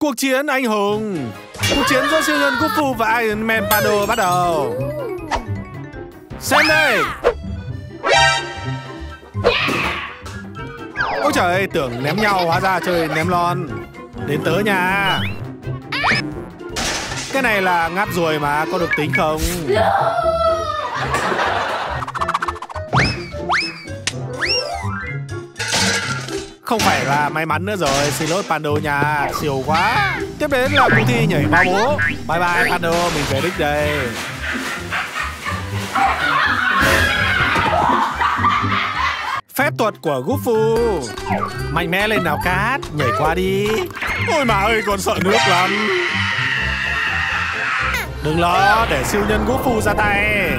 Cuộc chiến anh hùng. Cuộc chiến giữa siêu nhân Gufu và Iron Man Pado bắt đầu. Xem đây. Ôi trời ơi, tưởng ném nhau hóa ra chơi ném lon. Đến tớ nhà Cái này là ngáp ruồi mà, có được tính không? Không phải là may mắn nữa rồi, xin lỗi Pando nhà, siêu quá. Tiếp đến là cuộc thi nhảy bao bố Bye bye Pando, mình về đích đây. Phép thuật của Gufu Mạnh mẽ lên nào cát Nhảy qua đi. Ôi mà ơi còn sợ nước lắm. Đừng lo để siêu nhân Gufu ra tay.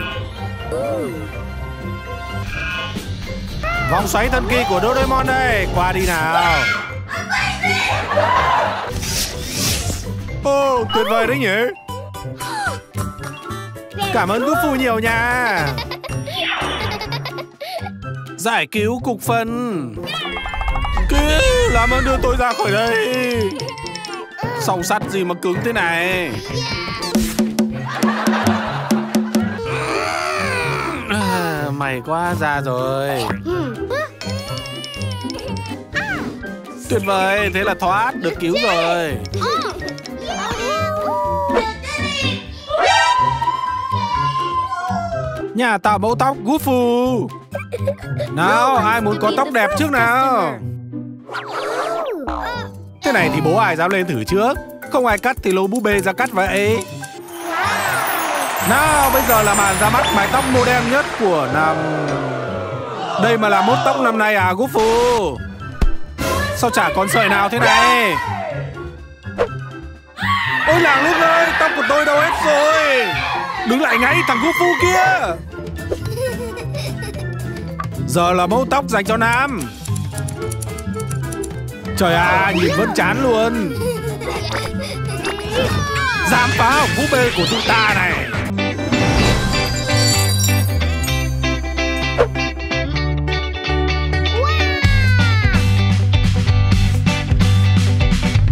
Vòng xoáy thần kỳ của Doraemon đây. Qua đi nào. Ô oh, tuyệt vời đấy nhỉ. Cảm ơn Gufu nhiều nha. Giải cứu cục phân. Cứu Làm ơn đưa tôi ra khỏi đây. Song sắt gì mà cứng thế này. Mày quá già rồi. Tuyệt vời Thế là thoát Được cứu rồi. Nhà tạo mẫu tóc Gufu nào, ai muốn có tóc đẹp trước nào. Thế này thì bố ai dám lên thử trước? Không ai cắt thì lô búp bê ra cắt vậy. Nào, bây giờ là màn ra mắt mái tóc modern nhất của năm Đây mà là mốt tóc năm nay à, Gufu Sao chả còn sợi nào thế này? Ôi làng lúc ơi, tóc của tôi đâu hết rồi. Đứng lại ngay thằng Gufu kia. Giờ là mẫu tóc dành cho nam. Trời à, nhìn vẫn chán luôn. Dám phá hỏng búp bê của chúng ta này.